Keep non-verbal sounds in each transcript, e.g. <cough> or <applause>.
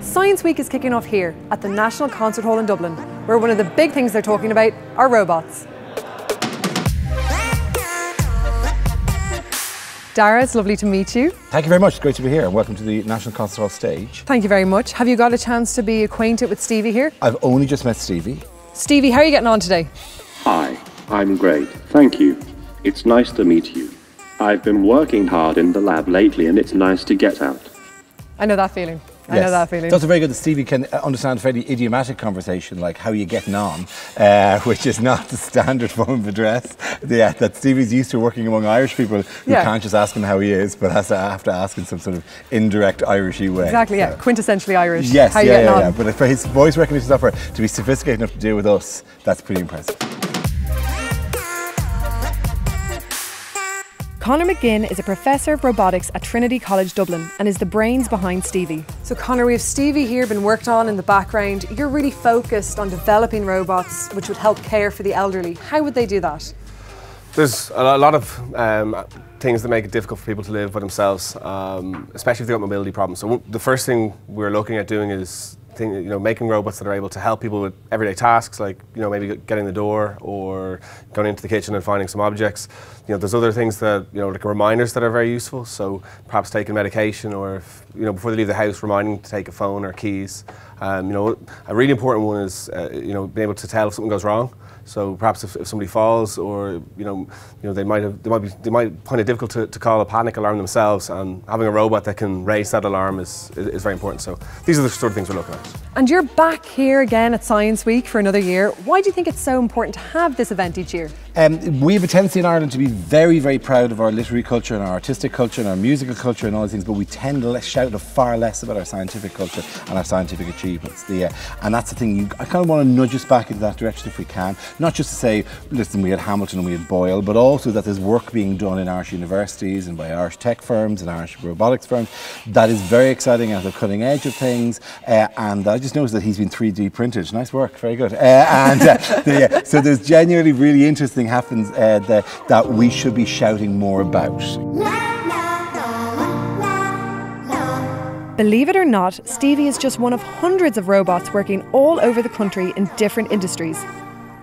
Science Week is kicking off here at the National Concert Hall in Dublin, where one of the big things they're talking about are robots. Dara, it's lovely to meet you. Thank you very much. It's great to be here and welcome to the National Concert Hall stage. Thank you very much. Have you got a chance to be acquainted with Stevie here? I've only just met Stevie. Stevie, how are you getting on today? Hi, I'm great. Thank you. It's nice to meet you. I've been working hard in the lab lately and it's nice to get out. I know that feeling. I know that feeling. It's also very good that Stevie can uh, understand fairly idiomatic conversation, like how you getting on, uh, <laughs> which is not the standard form of address. Yeah, that Stevie's used to working among Irish people who Yeah. can't just ask him how he is, but has to have to ask in some sort of indirect Irishy way. Exactly, yeah. Quintessentially Irish. Yes, How yeah, yeah, yeah. But for his voice recognition software to be sophisticated enough to deal with us, that's pretty impressive. Conor McGinn is a professor of robotics at Trinity College Dublin and is the brains behind Stevie. So, Conor, we have Stevie here, been worked on in the background. You're really focused on developing robots which would help care for the elderly. How would they do that? There's a lot of um, things that make it difficult for people to live by themselves, um, especially if they've got mobility problems. So the first thing we're looking at doing is thing, you know, making robots that are able to help people with everyday tasks, like you know maybe getting the door or going into the kitchen and finding some objects. You know, there's other things that you know like reminders that are very useful. So perhaps taking medication or if, you know before they leave the house, reminding to take a phone or keys. Um, you know, a really important one is uh, you know being able to tell if something goes wrong. So perhaps if, if somebody falls, or you know, you know, they might have, they might be, they might find it difficult to, to call a panic alarm themselves, and having a robot that can raise that alarm is, is, is very important. So these are the sort of things we're looking at. And you're back here again at Science Week for another year. Why do you think it's so important to have this event each year? Um, we have a tendency in Ireland to be very, very proud of our literary culture and our artistic culture and our musical culture and all these things, but we tend to shout far less about our scientific culture and our scientific achievements. The, uh, and that's the thing, you, I kind of want to nudge us back into that direction if we can. Not just to say, listen, we had Hamilton and we had Boyle, but also that there's work being done in Irish universities and by Irish tech firms and Irish robotics firms that is very exciting at the cutting edge of things. Uh, and I just noticed that he's been 3D printed. Nice work, very good. Uh, and uh, <laughs> the, so there's genuinely really interesting happens uh, that, that we should be shouting more about. Believe it or not, Stevie is just one of hundreds of robots working all over the country in different industries.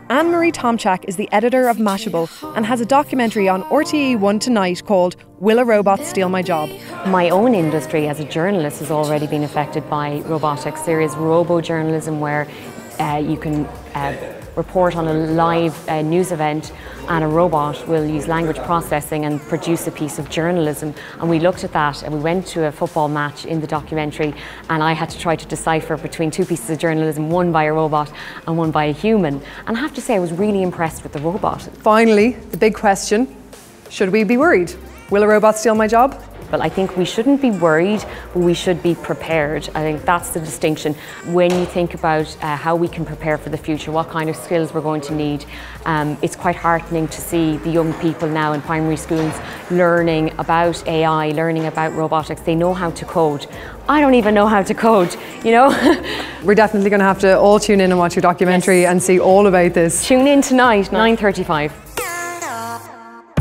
Anne Marie Tomchak is the editor of Mashable and has a documentary on RTE One tonight called Will a Robot Steal My Job? My own industry as a journalist has already been affected by robotics. There is robo-journalism where uh, you can uh, report on a live uh, news event and a robot will use language processing and produce a piece of journalism. And we looked at that and we went to a football match in the documentary and I had to try to decipher between two pieces of journalism, one by a robot and one by a human. And I have to say I was really impressed with the robot. Finally, the big question should we be worried? Will a robot steal my job? But I think we shouldn't be worried, but we should be prepared. I think that's the distinction. When you think about uh, how we can prepare for the future, what kind of skills we're going to need, um, it's quite heartening to see the young people now in primary schools learning about AI, learning about robotics. They know how to code. I don't even know how to code, you know? <laughs> We're definitely going to have to all tune in and watch your documentary Yes. and see all about this. Tune in tonight, 9.35.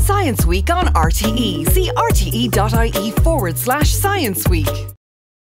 Science Week on RTE. See rte.ie forward slash Science Week.